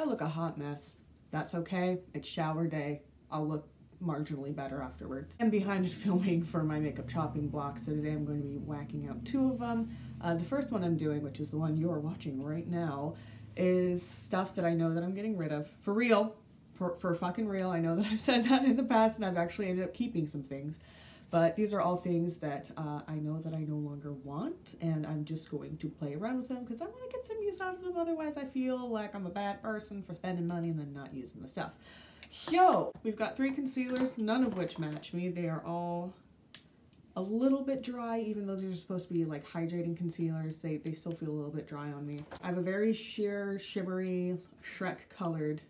I look a hot mess. That's okay. It's shower day. I'll look marginally better afterwards. I'm behind filming for my makeup chopping block, so today I'm going to be whacking out two of them. Uh, the first one I'm doing, which is the one you're watching right now, is stuff that I know that I'm getting rid of. For real. For, for fucking real. I know that I've said that in the past and I've actually ended up keeping some things. But these are all things that uh, I know that I no longer want, and I'm just going to play around with them because I want to get some use out of them. Otherwise, I feel like I'm a bad person for spending money and then not using the stuff. So, we've got three concealers, none of which match me. They are all a little bit dry, even though they're supposed to be like hydrating concealers. They, they still feel a little bit dry on me. I have a very sheer, shimmery, Shrek colored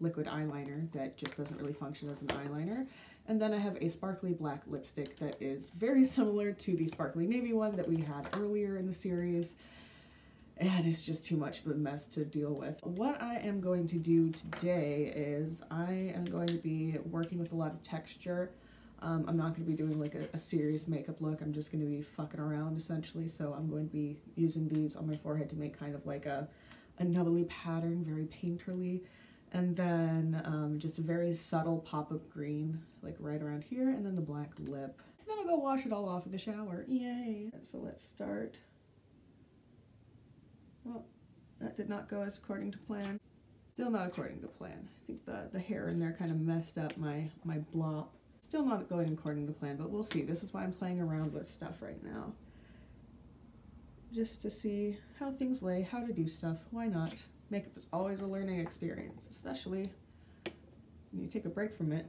liquid eyeliner that just doesn't really function as an eyeliner. And then I have a sparkly black lipstick that is very similar to the sparkly navy one that we had earlier in the series. And it's just too much of a mess to deal with. What I am going to do today is I am going to be working with a lot of texture. Um, I'm not going to be doing like a, a, serious makeup look. I'm just going to be fucking around essentially. So I'm going to be using these on my forehead to make kind of like a, a nubbly pattern, very painterly. And then um, just a very subtle pop of green, like right around here. And then the black lip. And then I'll go wash it all off in the shower. Yay! So let's start well, that did not go as according to plan. Still not according to plan. I think the, the hair in there kind of messed up my, my blop. Still not going according to plan, but we'll see. This is why I'm playing around with stuff right now. Just to see how things lay, how to do stuff. Why not? Makeup is always a learning experience, especially when you take a break from it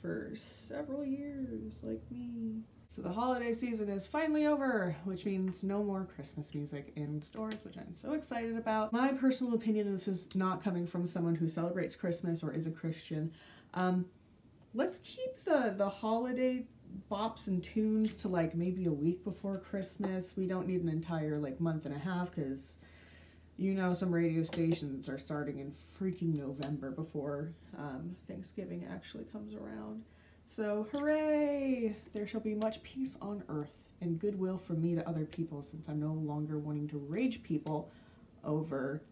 for several years like me. So the holiday season is finally over, which means no more Christmas music in stores, which I'm so excited about. My personal opinion, this is not coming from someone who celebrates Christmas or is a Christian. Um, let's keep the, the holiday bops and tunes to like maybe a week before Christmas. We don't need an entire like month and a half because you know some radio stations are starting in freaking November before um, Thanksgiving actually comes around. So hooray! There shall be much peace on earth and goodwill from me to other people since I'm no longer wanting to rage people over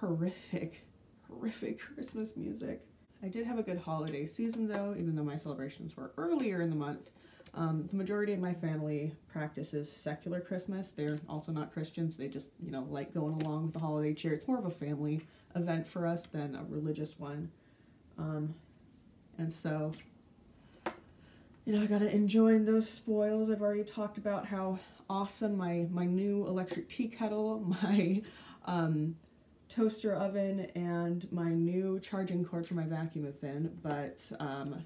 horrific, horrific Christmas music. I did have a good holiday season though, even though my celebrations were earlier in the month. Um, the majority of my family practices secular Christmas. They're also not Christians. They just, you know, like going along with the holiday cheer. It's more of a family event for us than a religious one. Um, and so you know, I gotta enjoy those spoils. I've already talked about how awesome my, my new electric tea kettle, my um, toaster oven, and my new charging cord for my vacuum have been, but um,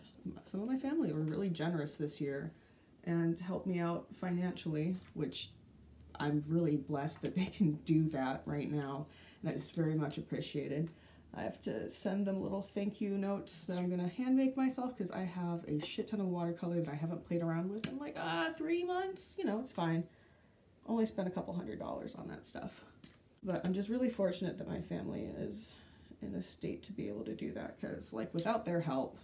some of my family were really generous this year and helped me out financially, which I'm really blessed that they can do that right now. And that is very much appreciated. I have to send them little thank you notes that I'm gonna hand make myself because I have a shit ton of watercolor that I haven't played around with in like, ah, three months. You know, it's fine. Only spent a couple hundred dollars on that stuff. But I'm just really fortunate that my family is in a state to be able to do that because like without their help,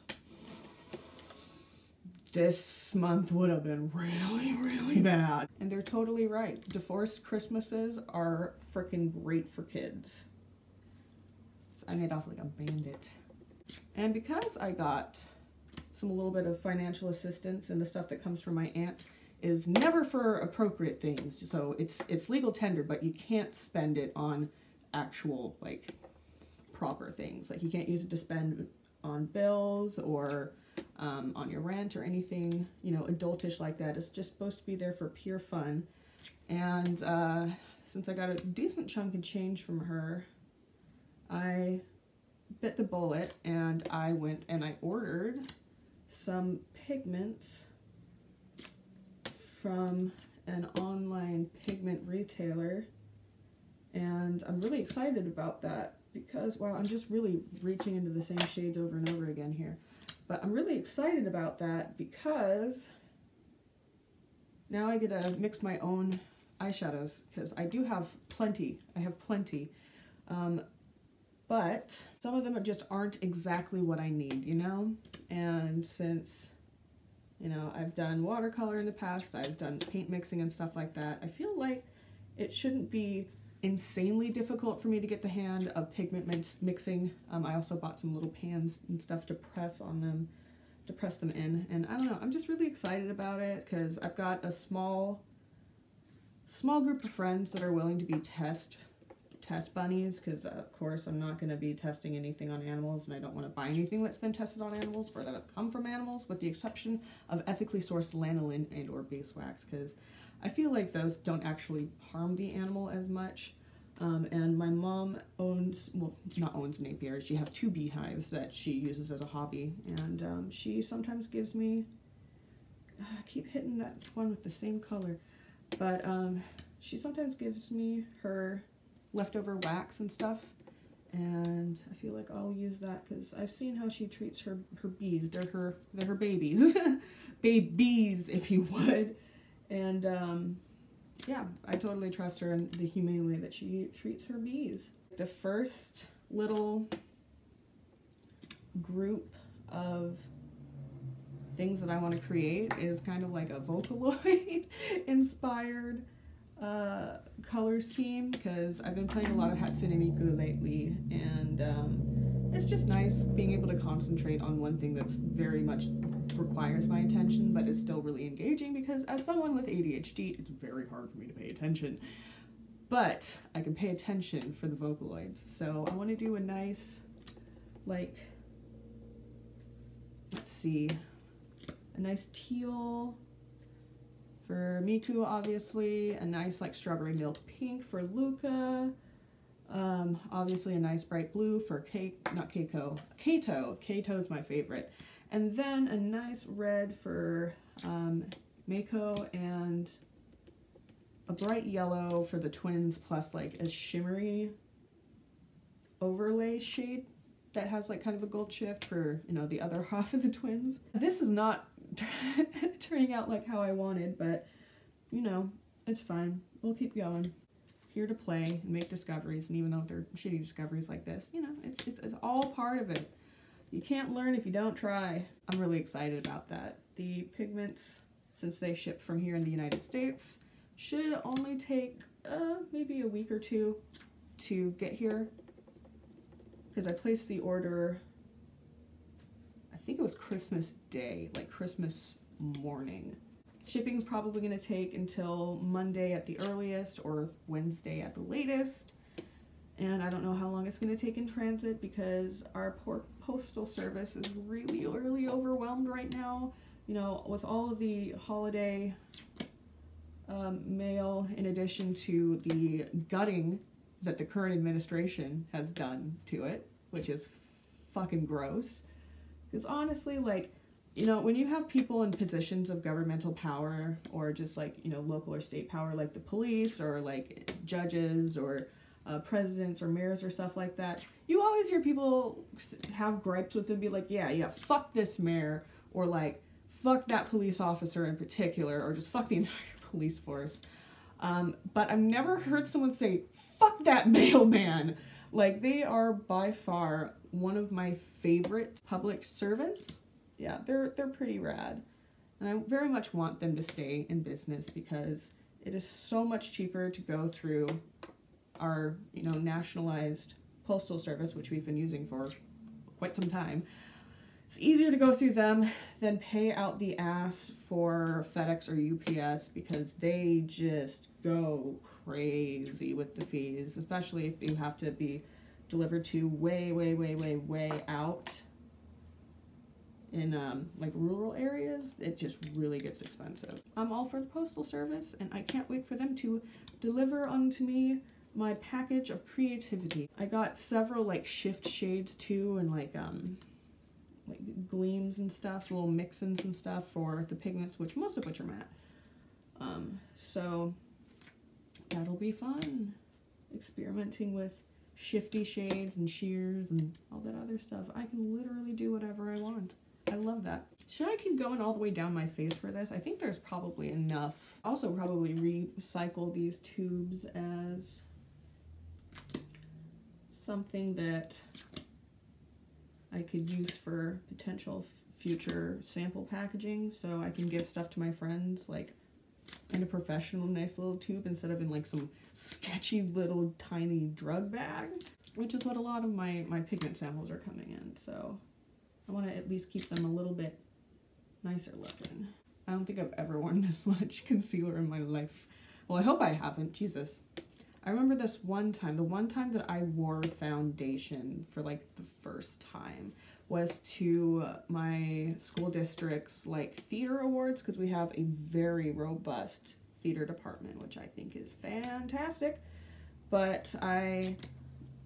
this month would have been really, really bad. And they're totally right. Divorced Christmases are freaking great for kids. I made off like a bandit. And because I got some a little bit of financial assistance and the stuff that comes from my aunt is never for appropriate things. So it's it's legal tender, but you can't spend it on actual like proper things. Like you can't use it to spend on bills or um, on your rent or anything, you know, adultish like that. It's just supposed to be there for pure fun. And uh, since I got a decent chunk of change from her, I bit the bullet and I went and I ordered some pigments from an online pigment retailer and I'm really excited about that because well I'm just really reaching into the same shades over and over again here but I'm really excited about that because now I get to mix my own eyeshadows because I do have plenty I have plenty um, but some of them just aren't exactly what I need, you know? And since, you know, I've done watercolor in the past, I've done paint mixing and stuff like that, I feel like it shouldn't be insanely difficult for me to get the hand of pigment mix mixing. Um, I also bought some little pans and stuff to press on them, to press them in. And I don't know, I'm just really excited about it because I've got a small, small group of friends that are willing to be test test bunnies because uh, of course I'm not going to be testing anything on animals and I don't want to buy anything that's been tested on animals or that have come from animals with the exception of ethically sourced lanolin and or beeswax because I feel like those don't actually harm the animal as much. Um, and my mom owns, well, not owns an apiary. She has two beehives that she uses as a hobby. And um, she sometimes gives me, I keep hitting that one with the same color. But um, she sometimes gives me her leftover wax and stuff. And I feel like I'll use that because I've seen how she treats her, her bees. They're her, they're her babies. Babies, if you would. And um, yeah, I totally trust her in the humane way that she treats her bees. The first little group of things that I want to create is kind of like a Vocaloid inspired uh, color scheme because I've been playing a lot of Hatsune Miku lately and um, it's just nice being able to concentrate on one thing that's very much requires my attention but is still really engaging because as someone with ADHD, it's very hard for me to pay attention. But I can pay attention for the Vocaloids. So I want to do a nice, like, let's see, a nice teal for Miku, obviously, a nice like strawberry milk pink for Luka, um, obviously a nice bright blue for K, not Keiko, Kaito. Kaito's my favorite. And then a nice red for um, Meiko and a bright yellow for the twins plus like a shimmery overlay shade that has like kind of a gold shift for, you know, the other half of the twins. This is not turning out like how I wanted, but you know, it's fine. We'll keep going. Here to play and make discoveries, and even though they're shitty discoveries like this, you know, it's, it's, it's all part of it. You can't learn if you don't try. I'm really excited about that. The pigments, since they ship from here in the United States, should only take uh, maybe a week or two to get here because I placed the order, think it was Christmas Day, like Christmas morning. Shipping's probably going to take until Monday at the earliest or Wednesday at the latest. And I don't know how long it's going to take in transit because our poor postal service is really, really overwhelmed right now. You know, with all of the holiday um, mail in addition to the gutting that the current administration has done to it, which is fucking gross. Because honestly, like, you know, when you have people in positions of governmental power or just like, you know, local or state power, like the police or like judges or uh, presidents or mayors or stuff like that, you always hear people have gripes with them, be like, yeah, yeah, fuck this mayor, or like, fuck that police officer in particular, or just fuck the entire police force. Um, but I've never heard someone say, fuck that mailman. Like, they are by far one of my favorite public servants. Yeah, they're, they're pretty rad. And I very much want them to stay in business because it is so much cheaper to go through our, you know, nationalized postal service, which we've been using for quite some time. It's easier to go through them than pay out the ass for FedEx or UPS because they just go crazy with the fees, especially if you have to be delivered to way, way, way, way, way out in um, like rural areas, it just really gets expensive. I'm all for the postal service and I can't wait for them to deliver unto me my package of creativity. I got several like shift shades too and like um like gleams and stuff, little mix-ins and stuff for the pigments, which most of which are matte. Um, so that'll be fun. Experimenting with shifty shades and sheers and all that other stuff. I can literally do whatever I want. I love that. Should I keep going all the way down my face for this? I think there's probably enough. Also probably recycle these tubes as something that I could use for potential future sample packaging so I can give stuff to my friends like in a professional nice little tube instead of in like some sketchy little tiny drug bag, which is what a lot of my, my pigment samples are coming in. So I want to at least keep them a little bit nicer looking. I don't think I've ever worn this much concealer in my life. Well, I hope I haven't. Jesus. I remember this one time, the one time that I wore foundation for like the first time was to my school district's like theater awards because we have a very robust theater department, which I think is fantastic. But I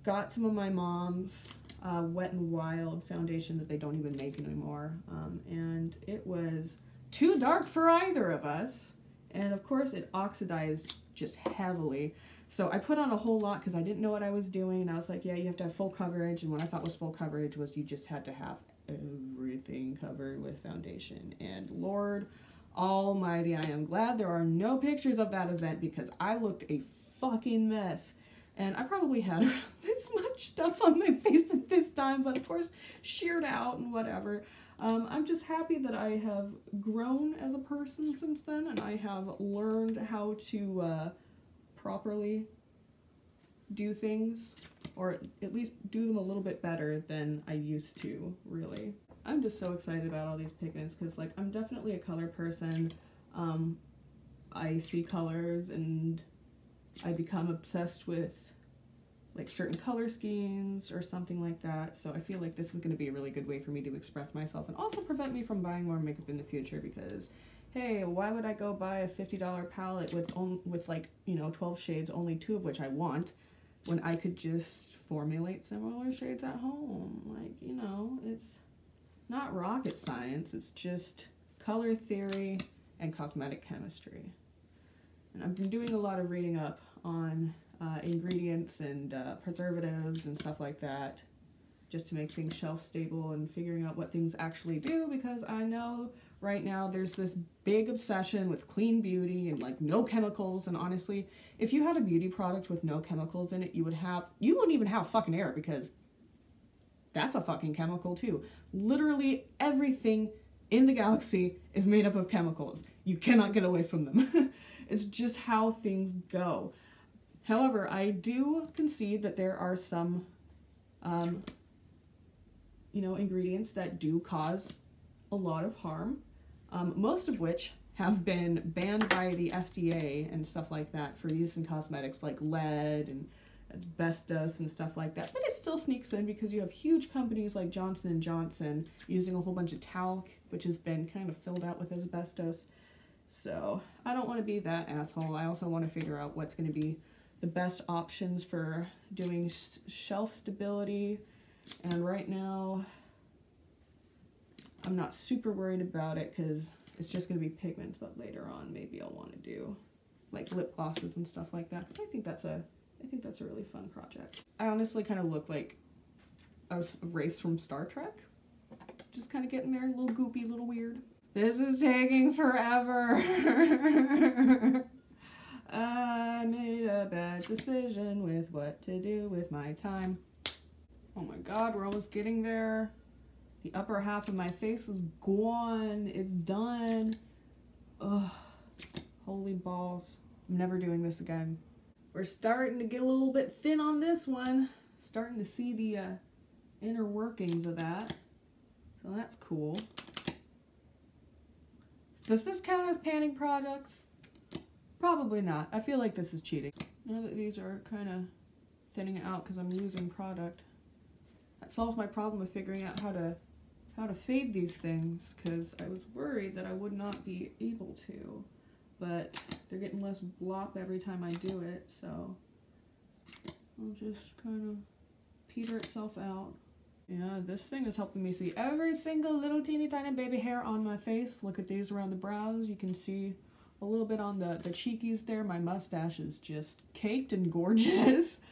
got some of my mom's uh, Wet and Wild foundation that they don't even make anymore, um, and it was too dark for either of us. And of course, it oxidized just heavily. So I put on a whole lot because I didn't know what I was doing. And I was like, yeah, you have to have full coverage. And what I thought was full coverage was you just had to have everything covered with foundation. And Lord almighty, I am glad there are no pictures of that event because I looked a fucking mess. And I probably had this much stuff on my face at this time, but of course, sheared out and whatever. Um, I'm just happy that I have grown as a person since then and I have learned how to uh, properly do things or at least do them a little bit better than I used to, really. I'm just so excited about all these pigments because like I'm definitely a color person. Um, I see colors and I become obsessed with like certain color schemes or something like that. So I feel like this is going to be a really good way for me to express myself and also prevent me from buying more makeup in the future because hey, why would I go buy a $50 palette with, on, with like, you know, 12 shades, only two of which I want, when I could just formulate similar shades at home? Like, you know, it's not rocket science, it's just color theory and cosmetic chemistry. And I've been doing a lot of reading up on uh, ingredients and uh, preservatives and stuff like that just to make things shelf stable and figuring out what things actually do because I know right now there's this big obsession with clean beauty and like no chemicals. And honestly if you had a beauty product with no chemicals in it you would have you wouldn't even have fucking air because that's a fucking chemical too. Literally everything in the galaxy is made up of chemicals. You cannot get away from them. It's just how things go. However i do concede that there are some um, you know ingredients that do cause a lot of harm um, most of which have been banned by the FDA and stuff like that for use in cosmetics like lead and asbestos and stuff like that. But it still sneaks in because you have huge companies like Johnson & Johnson using a whole bunch of talc, which has been kind of filled out with asbestos. So I don't want to be that asshole. I also want to figure out what's going to be the best options for doing shelf stability. And right now, I'm not super worried about it because it's just going to be pigments, but later on maybe I'll want to do like lip glosses and stuff like that because I think that's a I think that's a really fun project. I honestly kind of look like a race from Star Trek. Just kind of getting there, a little goopy, a little weird. This is taking forever. I made a bad decision with what to do with my time. Oh my god, we're almost getting there. The upper half of my face is gone. It's done. Ugh. Holy balls. I'm never doing this again. We're starting to get a little bit thin on this one. Starting to see the uh, inner workings of that. So that's cool. Does this count as panning products? Probably not. I feel like this is cheating. Now that these are kind of thinning out because I'm using product, that solves my problem of figuring out how to how to fade these things because I was worried that I would not be able to, but they're getting less blop every time I do it, so I'll just kind of peter itself out. Yeah, this thing is helping me see every single little teeny tiny baby hair on my face. Look at these around the brows. You can see a little bit on the, the cheekies there. My mustache is just caked and gorgeous.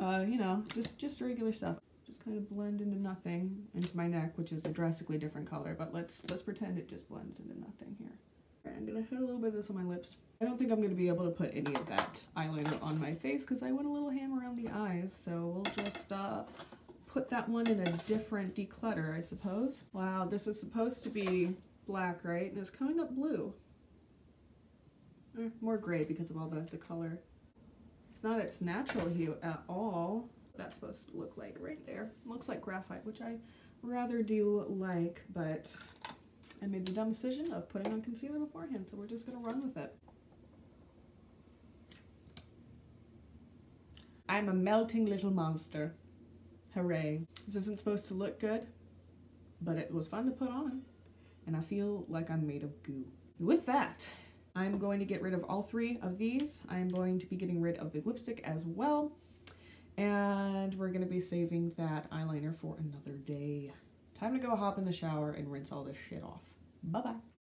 Uh, you know, just, just regular stuff kind of blend into nothing into my neck, which is a drastically different color, but let's let's pretend it just blends into nothing here. Right, I'm gonna hit a little bit of this on my lips. I don't think I'm gonna be able to put any of that eyeliner on my face because I went a little ham around the eyes, so we'll just uh, put that one in a different declutter, I suppose. Wow, this is supposed to be black, right? And it's coming up blue. Eh, more gray because of all the, the color. It's not its natural hue at all. That's supposed to look like right there. Looks like graphite, which I rather do like, but I made the dumb decision of putting on concealer beforehand, so we're just gonna run with it. I'm a melting little monster. Hooray. This isn't supposed to look good, but it was fun to put on, and I feel like I'm made of goo. With that, I'm going to get rid of all three of these. I'm going to be getting rid of the lipstick as well, and we're gonna be saving that eyeliner for another day. Time to go hop in the shower and rinse all this shit off. Bye-bye.